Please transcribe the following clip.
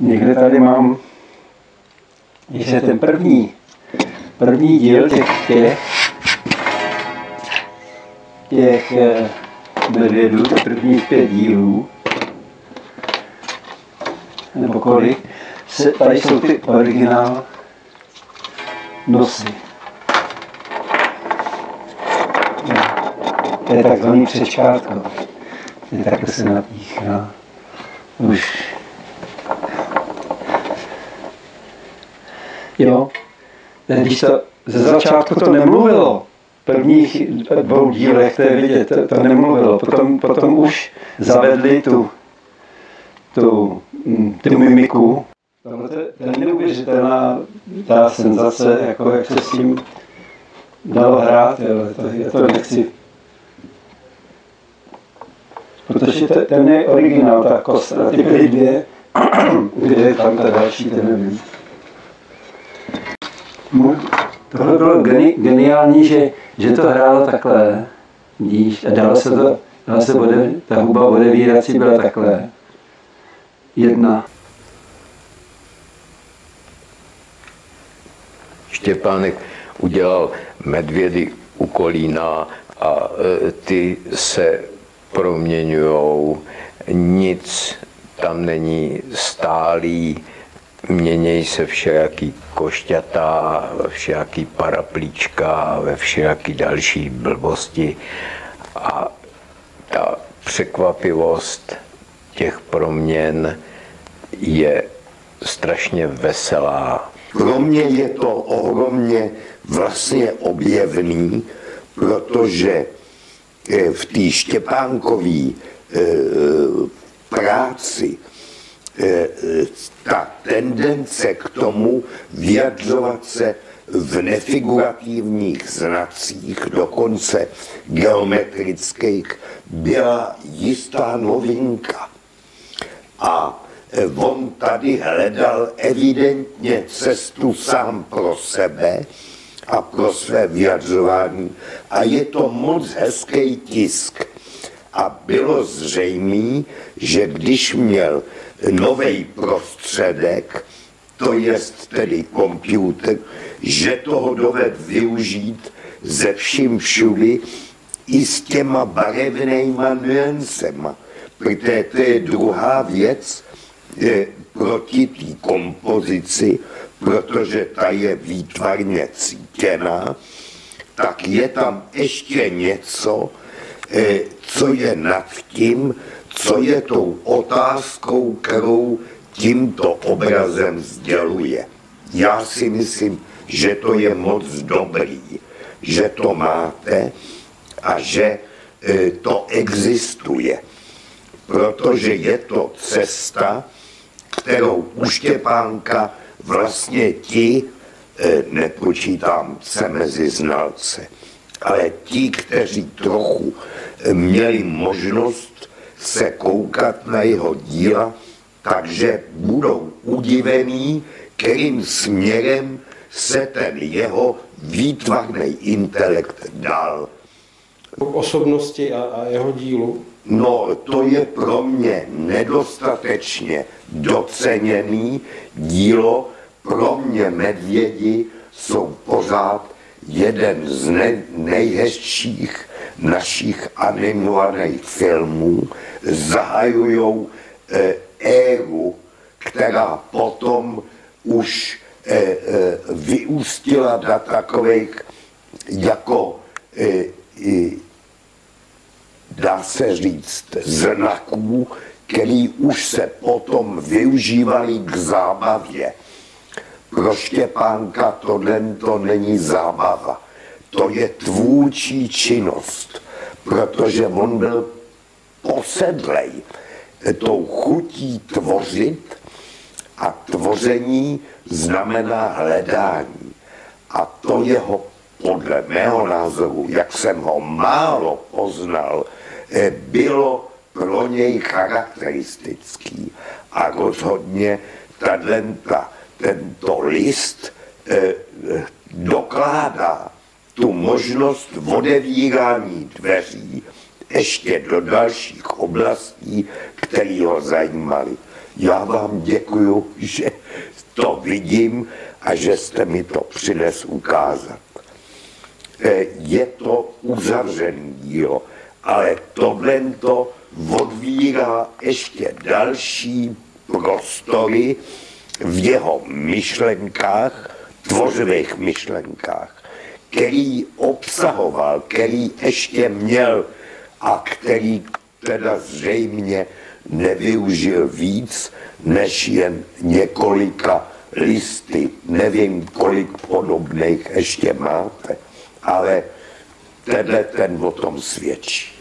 Někde tady mám ještě ten první, první díl těch, těch, těch eh, medvědů, těch prvních pět dílů, nebo kolik, se, tady jsou ty originál nosy. To je takzvaný přečkátko. Takhle se napíchá. Už Jo. Když to ze začátku to nemluvilo, v prvních dvou dílech, to je vidět, to, to nemluvilo. Potom, potom už zavedli tu, tu, mm, tu mimiku. Tohle to je neuvěřitelná ta senzace, jako jak se s tím dalo hrát. Jo. To, je to nechci Protože to, ten je originál, ta kosta, ty dvě, kde je tam ta další, ten nevím. Tohle bylo geni, geniální, že, že to hrálo takhle, víš, a dalo se to, dalo se ode, ta huba odevírací byla takhle. Jedna. Štěpánek udělal medvědy u Kolína a e, ty se proměňují, nic tam není stálý, měnějí se všelijaký košťata, všelijaký paraplíčka, ve všelijaký další blbosti a ta překvapivost těch proměn je strašně veselá. Pro mě je to ohromně vlastně objevný, protože eh, v té Štěpánkové eh, práci ta tendence k tomu vyjadřovat se v nefigurativních znacích, dokonce geometrických, byla jistá novinka. A eh, on tady hledal evidentně cestu sám pro sebe a pro své vyjadřování. A je to moc hezký tisk. A bylo zřejmé, že když měl nový prostředek, to je tedy počítač, že toho doved využít ze vším všudy i s těma barevnýma nuancema. Protože to je druhá věc je, proti té kompozici, protože ta je výtvarně cítěná, tak je tam ještě něco, eh, co je nad tím, co je tou otázkou, kterou tímto obrazem sděluje. Já si myslím, že to je moc dobrý, že to máte a že e, to existuje. Protože je to cesta, kterou u Štěpánka vlastně ti, e, nepočítám se mezi znalce, ale ti, kteří trochu měli možnost se koukat na jeho díla, takže budou udivení, kterým směrem se ten jeho výtvarný intelekt dal. Osobnosti a, a jeho dílu? No, to je pro mě nedostatečně doceněný dílo. Pro mě medvědi jsou pořád jeden z ne- nejhezčích našich animovaných filmů zahajují eh, éru, která potom už eh, eh, vyústila do takových jako dá se říct, znaků, který už se potom využívali k zábavě. Pro Štěpánka tohle to není zábava to je tvůrčí činnost, protože on byl posedlej tou chutí tvořit a tvoření znamená hledání. A to jeho, podle mého názoru, jak jsem ho málo poznal, eh, bylo pro něj charakteristický. A rozhodně ta, tento list eh, dokládá, tu možnost odevírání dveří ještě do dalších oblastí, které ho zajímaly. já vám děkuju, že to vidím a že jste mi to přines ukázat. Eh, je to uzavřený dílo, ale tohle to odvírá ještě další prostory v jeho myšlenkách, tvořivých myšlenkách, který obsahoval, který ještě měl a který teda zřejmě nevyužil víc než jen několika listy. Nevím, kolik podobných ještě máte, ale tenhle ten o tom svědčí.